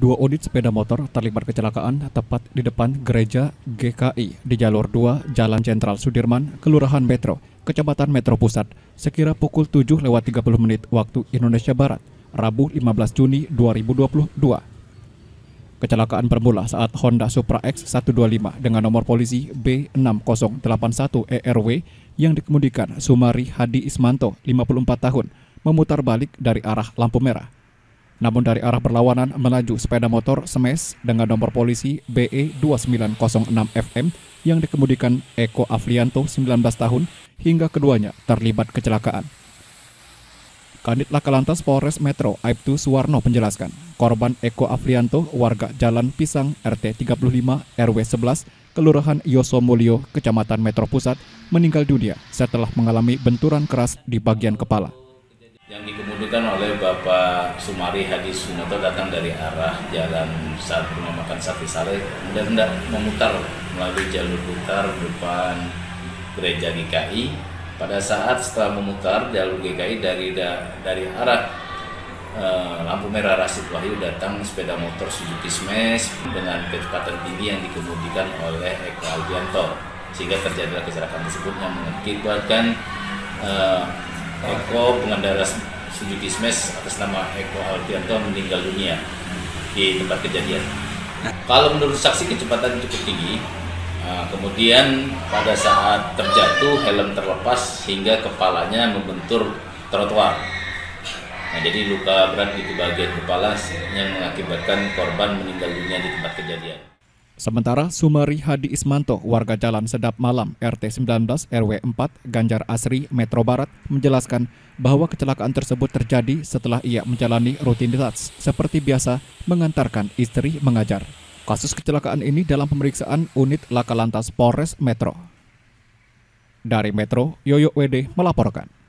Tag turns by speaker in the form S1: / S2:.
S1: Dua unit sepeda motor terlibat kecelakaan tepat di depan gereja GKI di jalur 2 Jalan Jenderal Sudirman, Kelurahan Metro, Kecamatan Metro Pusat, sekira pukul 7 lewat 30 menit waktu Indonesia Barat, Rabu 15 Juni 2022. Kecelakaan bermula saat Honda Supra X 125 dengan nomor polisi B6081 ERW yang dikemudikan Sumari Hadi Ismanto, 54 tahun, memutar balik dari arah lampu merah. Namun dari arah berlawanan melaju sepeda motor Smash dengan nomor polisi BE 2906 FM yang dikemudikan Eko Afrianto 19 tahun hingga keduanya terlibat kecelakaan. Kanit Lakalantas Polres Metro Aibtu Suwarno menjelaskan, korban Eko Afrianto warga Jalan Pisang RT 35 RW 11 Kelurahan Yosomulyo, Kecamatan Metro Pusat meninggal dunia setelah mengalami benturan keras di bagian kepala
S2: dikemudikan oleh Bapak Sumari Hadi Sunoto datang dari arah jalan saat rumah makan Sati Sare kemudian hendak memutar melalui jalur putar depan gereja GKI pada saat setelah memutar jalur GKI dari dari arah e, lampu merah Rasid Wahyu datang sepeda motor Suzuki Smash dengan kecepatan tinggi yang dikemudikan oleh Eko Albianto. Sehingga terjadilah kecelakaan tersebut yang mengakibatkan e, Eko pengendara Suzuki Smash atas nama Eko Alfianto meninggal dunia di tempat kejadian. Kalau menurut saksi kecepatan cukup tinggi, ah, kemudian pada saat terjatuh helm terlepas hingga kepalanya membentur trotoar. Nah, jadi luka berat di bagian kepala yang mengakibatkan korban meninggal dunia di tempat kejadian.
S1: Sementara Sumari Hadi Ismanto, warga Jalan Sedap Malam, RT 19 RW 4, Ganjar Asri, Metro Barat, menjelaskan bahwa kecelakaan tersebut terjadi setelah ia menjalani rutinitas seperti biasa mengantarkan istri mengajar. Kasus kecelakaan ini dalam pemeriksaan unit Laka Lantas Polres Metro. Dari Metro, Yoyo WD melaporkan.